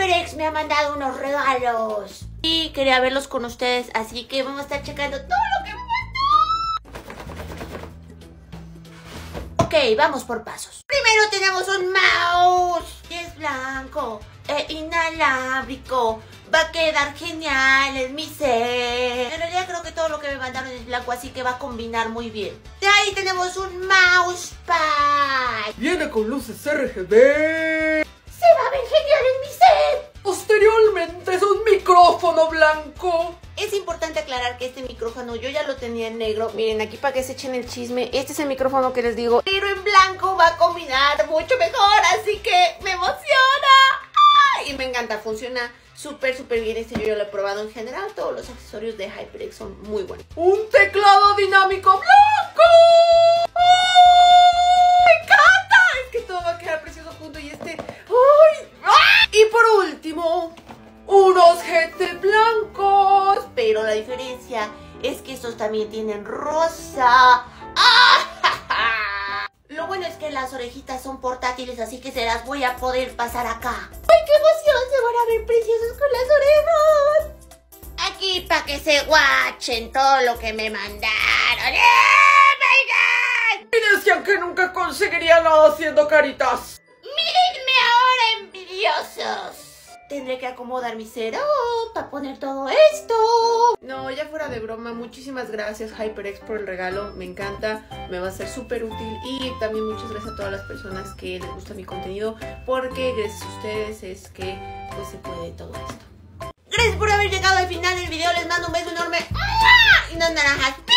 HyperX me ha mandado unos regalos. Y quería verlos con ustedes, así que vamos a estar checando todo lo que me mandó. Ok, vamos por pasos. Primero tenemos un mouse. Y es blanco e inalámbrico. Va a quedar genial en mi set. En realidad creo que todo lo que me mandaron es blanco, así que va a combinar muy bien. De ahí tenemos un mousepad. Viene con luces RGB. Micrófono blanco. Es importante aclarar que este micrófono yo ya lo tenía en negro. Miren, aquí para que se echen el chisme. Este es el micrófono que les digo. Pero en blanco va a combinar mucho mejor. Así que me emociona. ¡Ay! Y me encanta. Funciona súper, súper bien. Este yo ya lo he probado en general. Todos los accesorios de HyperX son muy buenos. Un teclado dinámico blanco. Pero la diferencia es que estos también tienen rosa. ¡Ah! Lo bueno es que las orejitas son portátiles, así que se las voy a poder pasar acá. ¡Ay, qué emoción! Se van a ver preciosos con las orejas. Aquí para que se guachen todo lo que me mandaron. ¡Eh, my God! Y decían que nunca conseguiría nada haciendo caritas. ¡Mírenme ahora, envidiosos! Tendré que acomodar mi cero para poner todo esto. No, ya fuera de broma, muchísimas gracias HyperX por el regalo, me encanta, me va a ser súper útil y también muchas gracias a todas las personas que les gusta mi contenido porque gracias a ustedes es que pues se puede todo esto. Gracias por haber llegado al final del video, les mando un beso enorme y unas naranjas.